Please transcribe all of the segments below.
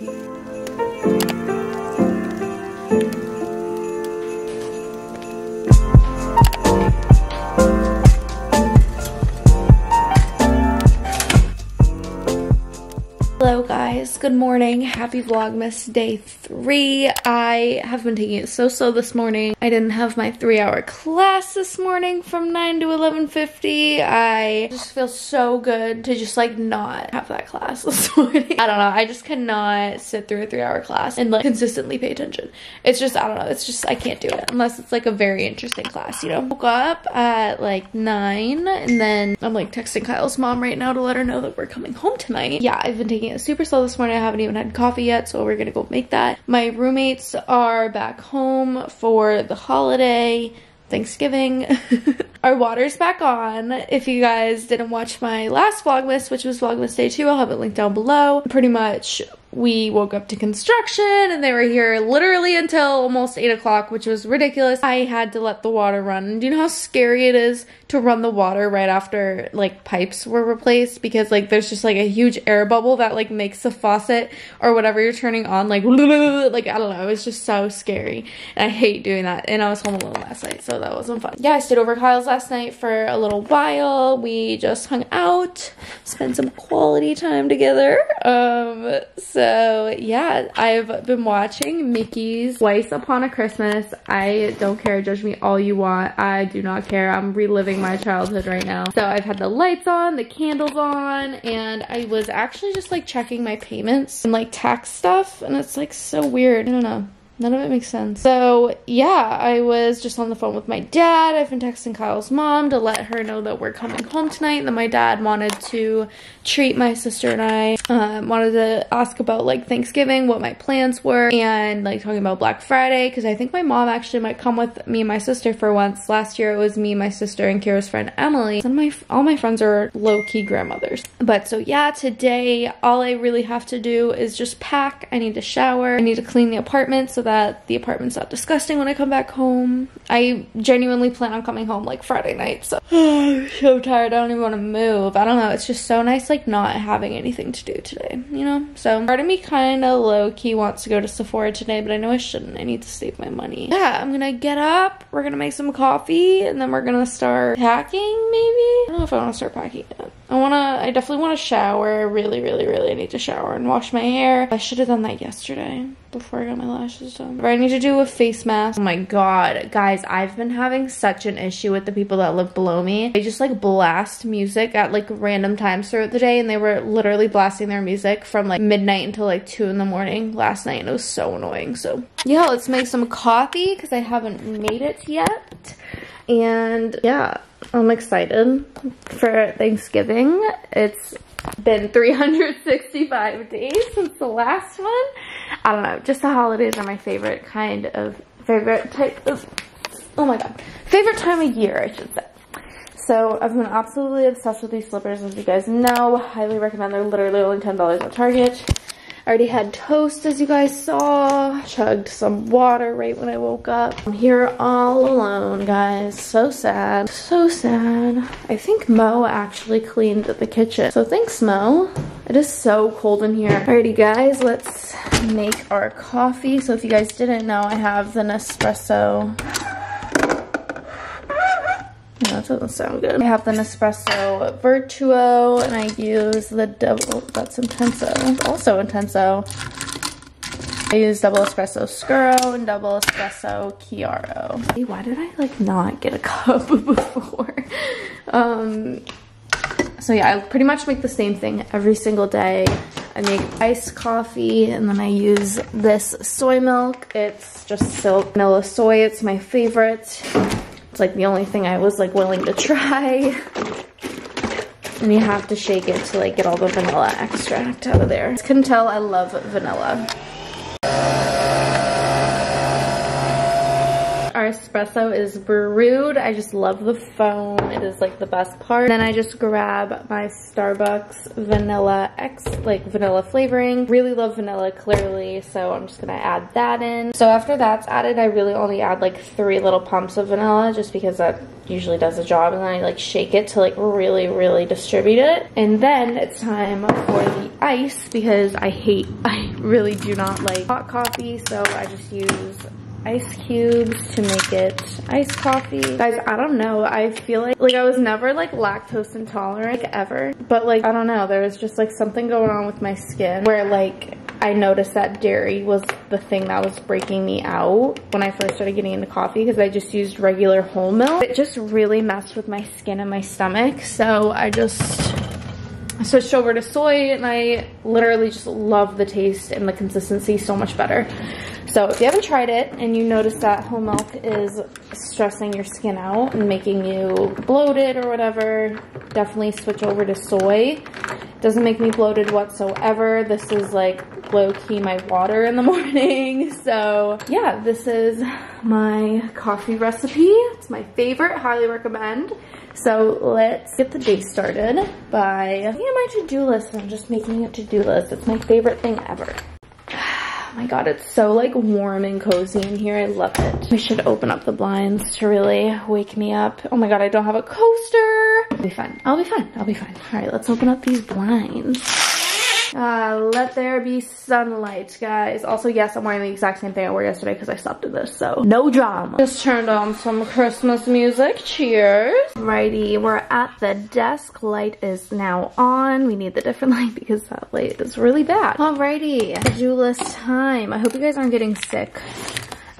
Hello guys, good morning. Happy Vlogmas day three. I have been taking it so slow this morning. I didn't have my three hour class this morning from 9 to 11.50. I just feel so good to just like not have that class this morning. I don't know, I just cannot sit through a three hour class and like consistently pay attention. It's just, I don't know, it's just, I can't do it unless it's like a very interesting class, you know? Woke up at like 9 and then I'm like texting Kyle's mom right now to let her know that we're coming home tonight. Yeah, I've been taking it super slow this morning. I haven't even had coffee yet, so we're gonna go make that. My roommates are back home for the holiday. Thanksgiving. Our water's back on. If you guys didn't watch my last Vlogmas, which was Vlogmas Day 2, I'll have it linked down below. Pretty much we woke up to construction and they were here literally until almost 8 o'clock, which was ridiculous. I had to let the water run. Do you know how scary it is to run the water right after like pipes were replaced? Because like there's just like a huge air bubble that like makes the faucet or whatever you're turning on like like I don't know. It was just so scary. And I hate doing that. And I was home alone last night, so that wasn't fun. Yeah, I stayed over Kyle's last night for a little while. We just hung out, spent some quality time together. Um, so yeah, I've been watching Mickey's Twice Upon a Christmas. I don't care, judge me all you want. I do not care. I'm reliving my childhood right now. So I've had the lights on, the candles on, and I was actually just like checking my payments and like tax stuff, and it's like so weird. I don't know. None of it makes sense. So yeah, I was just on the phone with my dad. I've been texting Kyle's mom to let her know that we're coming home tonight. And then my dad wanted to treat my sister and I. Um, wanted to ask about like Thanksgiving, what my plans were, and like talking about Black Friday because I think my mom actually might come with me and my sister for once. Last year it was me, my sister, and Kira's friend Emily. Of my all my friends are low key grandmothers. But so yeah, today all I really have to do is just pack. I need to shower. I need to clean the apartment so that the apartment's not disgusting when I come back home. I genuinely plan on coming home like Friday night, so I'm so tired. I don't even want to move. I don't know. It's just so nice like not having anything to do today, you know? So part of me kind of low key wants to go to Sephora today, but I know I shouldn't. I need to save my money. Yeah, I'm gonna get up. We're gonna make some coffee and then we're gonna start packing maybe. I don't know if I want to start packing yet. I wanna, I definitely want to shower. I really, really, really need to shower and wash my hair. I should have done that yesterday before I got my lashes done. But I need to do a face mask. Oh my god, guys, I've been having such an issue with the people that live below me. They just like blast music at like random times throughout the day and they were literally blasting their music from like midnight until like 2 in the morning last night and it was so annoying. So yeah, let's make some coffee because I haven't made it yet. And yeah, I'm excited for Thanksgiving. It's been 365 days since the last one. I don't know, just the holidays are my favorite kind of, favorite type of, oh my god, favorite time of year, I should say. So I've been absolutely obsessed with these slippers, as you guys know. Highly recommend. They're literally only $10 at Target. I already had toast, as you guys saw. Chugged some water right when I woke up. I'm here all alone, guys. So sad. So sad. I think Mo actually cleaned the kitchen. So thanks, Mo. It is so cold in here. Alrighty, guys. Let's make our coffee. So if you guys didn't know, I have the Nespresso that doesn't sound good. I have the Nespresso Vertuo, and I use the double, that's Intenso, also Intenso. I use double espresso Scuro and double espresso Chiaro. Hey, why did I like not get a cup before? um, so yeah, I pretty much make the same thing every single day. I make iced coffee and then I use this soy milk. It's just silk vanilla soy. It's my favorite. It's like the only thing I was like willing to try. And you have to shake it to like get all the vanilla extract out of there. You can tell I love vanilla. Espresso is brewed. I just love the foam. It is like the best part. Then I just grab my Starbucks vanilla X, like vanilla flavoring. Really love vanilla clearly, so I'm just gonna add that in. So after that's added, I really only add like three little pumps of vanilla just because that usually does the job and then I like shake it to like really really distribute it and then it's time for the ice because I hate I really do not like hot coffee so I just use ice cubes to make it iced coffee. Guys, I don't know. I feel like, like I was never like lactose intolerant like, ever. But like, I don't know. There was just like something going on with my skin where like I noticed that dairy was the thing that was breaking me out when I first started getting into coffee because I just used regular whole milk. It just really messed with my skin and my stomach. So I just switched over to soy and I literally just love the taste and the consistency so much better. So if you haven't tried it and you notice that whole milk is stressing your skin out and making you bloated or whatever, definitely switch over to soy. Doesn't make me bloated whatsoever. This is like low-key my water in the morning. So yeah, this is my coffee recipe. It's my favorite, highly recommend. So let's get the day started by looking at my to-do list. I'm just making a to-do list. It's my favorite thing ever my god, it's so like warm and cozy in here. I love it. We should open up the blinds to really wake me up. Oh my god, I don't have a coaster. I'll be fine. I'll be fine. I'll be fine. All right, let's open up these blinds. Uh, let there be sunlight, guys. Also, yes, I'm wearing the exact same thing I wore yesterday because I slept in this, so no drama. Just turned on some Christmas music. Cheers. Righty, we're at the desk. Light is now on. We need the different light because that light is really bad. Alrighty, to-do list time. I hope you guys aren't getting sick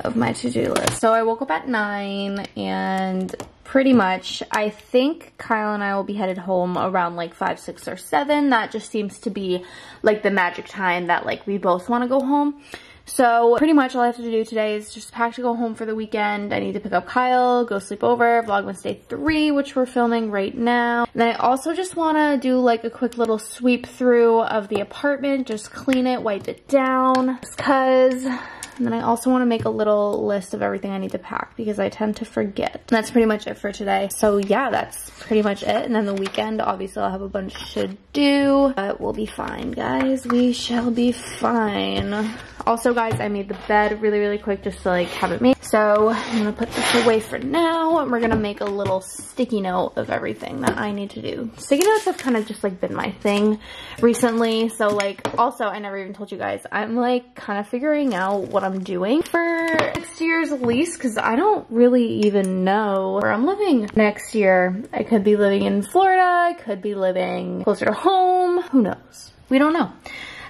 of my to-do list. So I woke up at 9 and pretty much. I think Kyle and I will be headed home around like 5, 6, or 7. That just seems to be like the magic time that like we both want to go home. So pretty much all I have to do today is just pack to go home for the weekend. I need to pick up Kyle, go sleep over, Vlogmas Day 3, which we're filming right now. And then I also just want to do like a quick little sweep through of the apartment, just clean it, wipe it down, cause and then I also want to make a little list of everything I need to pack because I tend to forget. And that's pretty much it for today. So yeah, that's pretty much it. And then the weekend, obviously I'll have a bunch to do, but we'll be fine, guys. We shall be fine. Also, guys, I made the bed really, really quick just to like have it made. So I'm gonna put this away for now and we're gonna make a little sticky note of everything that I need to do. Sticky notes have kind of just like been my thing recently. So like also, I never even told you guys, I'm like kind of figuring out what doing for next year's lease because I don't really even know where I'm living next year. I could be living in Florida, I could be living closer to home, who knows? We don't know.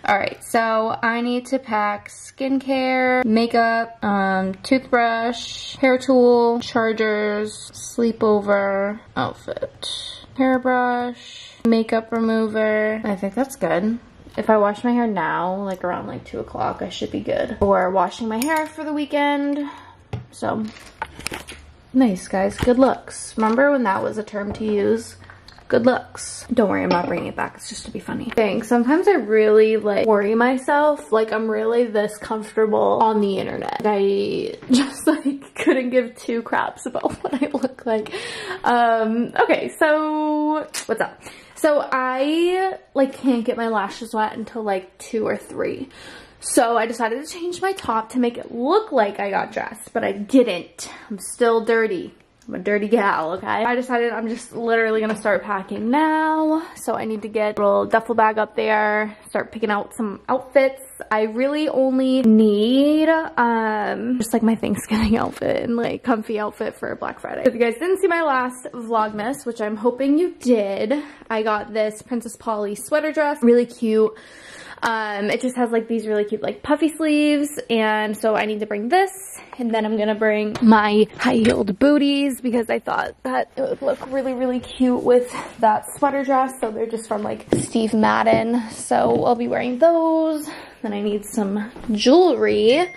All right, so I need to pack skincare, makeup, um, toothbrush, hair tool, chargers, sleepover, outfit, hairbrush, makeup remover. I think that's good. If I wash my hair now, like around like 2 o'clock, I should be good. Or washing my hair for the weekend. So, nice guys, good looks. Remember when that was a term to use? good looks. Don't worry, I'm not bringing it back. It's just to be funny. Dang, sometimes I really like worry myself. Like I'm really this comfortable on the internet. I just like couldn't give two craps about what I look like. Um, okay, so what's up? So I like can't get my lashes wet until like two or three. So I decided to change my top to make it look like I got dressed, but I didn't. I'm still dirty. I'm a dirty gal, okay? I decided I'm just literally gonna start packing now. So I need to get a little duffel bag up there, start picking out some outfits. I really only need um just like my Thanksgiving outfit and like comfy outfit for Black Friday. If you guys didn't see my last Vlogmas, which I'm hoping you did, I got this Princess Polly sweater dress, really cute. Um, it just has like these really cute like puffy sleeves and so I need to bring this and then I'm gonna bring my high-heeled booties because I thought that it would look really, really cute with that sweater dress. So they're just from like Steve Madden. So I'll be wearing those. Then I need some jewelry.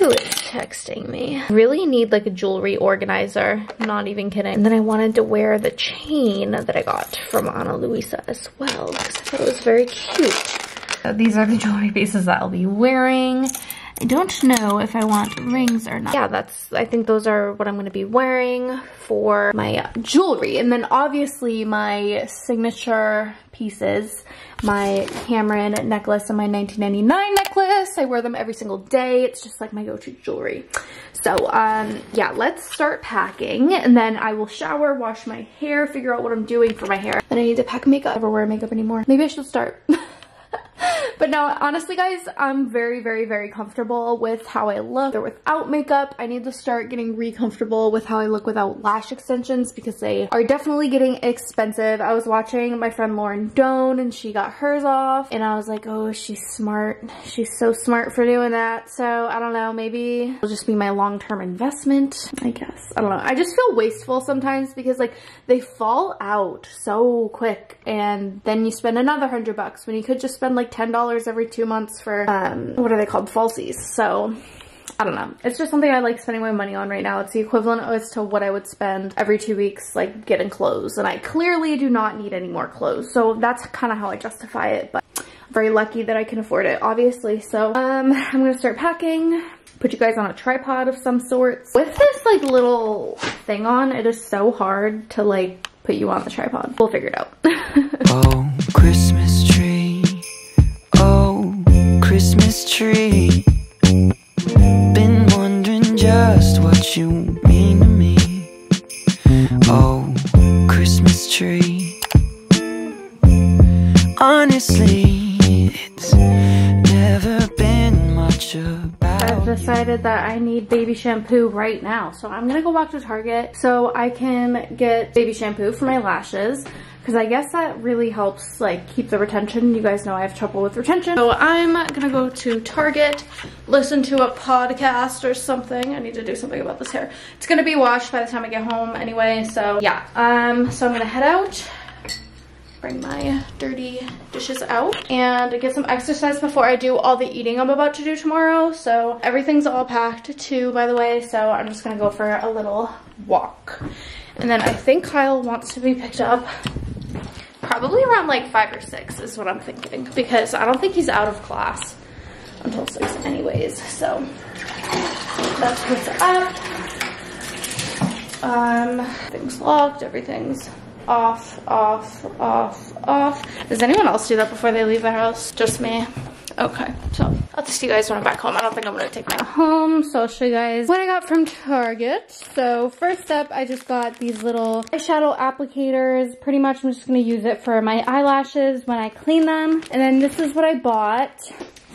Who is texting me? Really need like a jewelry organizer. not even kidding. And then I wanted to wear the chain that I got from Ana Luisa as well because I thought it was very cute. So these are the jewelry pieces that I'll be wearing. I don't know if I want rings or not. Yeah, that's, I think those are what I'm to be wearing for my jewelry. And then obviously my signature pieces, my Camryn necklace and my 1999 necklace. I wear them every single day. It's just like my go-to jewelry. So um, yeah, let's start packing and then I will shower, wash my hair, figure out what I'm doing for my hair. Then I need to pack makeup. I never wear makeup anymore. Maybe I should start. but no, honestly guys, I'm very, very, very comfortable with how I look or without makeup. I need to start getting re-comfortable with how I look without lash extensions because they are definitely getting expensive. I was watching my friend Lauren Doan and she got hers off and I was like, oh, she's smart. She's so smart for doing that. So I don't know, maybe it'll just be my long-term investment, I guess. I don't know. I just feel wasteful sometimes because like they fall out so quick and then you spend another hundred bucks when you could just spend like $10 every two months for, um, what are they called? Falsies. So I don't know. It's just something I like spending my money on right now. It's the equivalent as to what I would spend every two weeks, like getting clothes. And I clearly do not need any more clothes. So that's kind of how I justify it. But I'm very lucky that I can afford it, obviously. So um, I'm going to start packing put you guys on a tripod of some sorts. With this like little thing on, it is so hard to like put you on the tripod. We'll figure it out. oh, Christmas I need baby shampoo right now. So I'm gonna go walk to Target so I can get baby shampoo for my lashes because I guess that really helps like keep the retention. You guys know I have trouble with retention. So I'm gonna go to Target, listen to a podcast or something. I need to do something about this hair. It's gonna be washed by the time I get home anyway. So yeah, um, so I'm gonna head out bring my dirty dishes out and get some exercise before I do all the eating I'm about to do tomorrow. So everything's all packed too, by the way. So I'm just gonna go for a little walk. And then I think Kyle wants to be picked up probably around like five or six is what I'm thinking because I don't think he's out of class until six anyways. So that's what's up. Um, everything's locked, everything's off, off, off, off. Does anyone else do that before they leave the house? Just me. Okay, so I'll just see you guys when I'm back home. I don't think I'm gonna take my home, so I'll show you guys what I got from Target. So first up, I just got these little eyeshadow applicators. Pretty much I'm just gonna use it for my eyelashes when I clean them. And then this is what I bought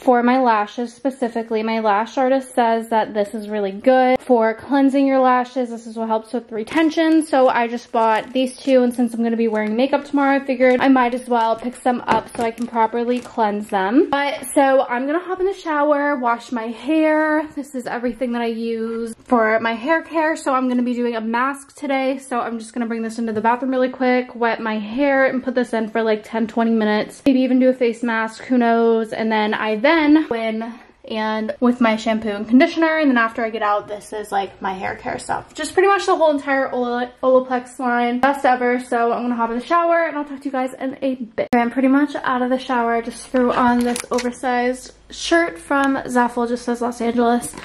for my lashes specifically. My lash artist says that this is really good for cleansing your lashes. This is what helps with retention. So I just bought these two and since I'm going to be wearing makeup tomorrow, I figured I might as well pick some up so I can properly cleanse them. But so I'm going to hop in the shower, wash my hair. This is everything that I use for my hair care. So I'm going to be doing a mask today. So I'm just going to bring this into the bathroom really quick, wet my hair and put this in for like 10, 20 minutes. Maybe even do a face mask, who knows. And then I then then when and with my shampoo and conditioner and then after I get out this is like my hair care stuff. Just pretty much the whole entire Ol Olaplex line best ever. So I'm gonna hop in the shower and I'll talk to you guys in a bit. I'm pretty much out of the shower. Just threw on this oversized shirt from Zaful just says Los Angeles.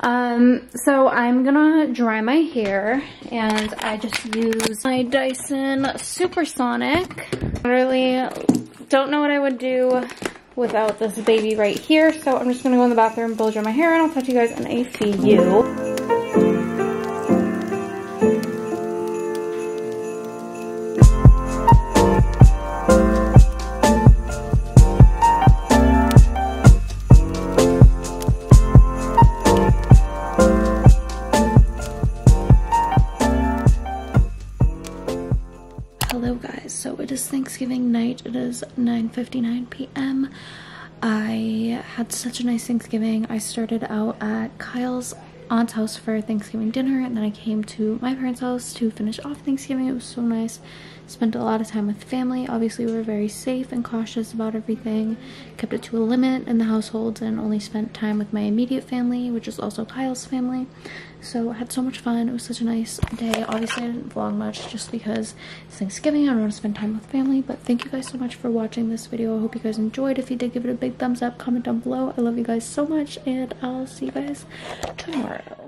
Um, so I'm gonna dry my hair and I just use my Dyson Supersonic. Literally don't know what I would do without this baby right here. So I'm just gonna go in the bathroom, blow dry my hair, and I'll talk to you guys in a few. It is 9.59 p.m. I had such a nice Thanksgiving. I started out at Kyle's aunt's house for Thanksgiving dinner and then I came to my parents' house to finish off Thanksgiving. It was so nice. Spent a lot of time with family. Obviously, we were very safe and cautious about everything. Kept it to a limit in the household and only spent time with my immediate family, which is also Kyle's family. So I had so much fun. It was such a nice day. Obviously, I didn't vlog much just because it's Thanksgiving. I don't want to spend time with family. But thank you guys so much for watching this video. I hope you guys enjoyed. If you did, give it a big thumbs up. Comment down below. I love you guys so much. And I'll see you guys tomorrow.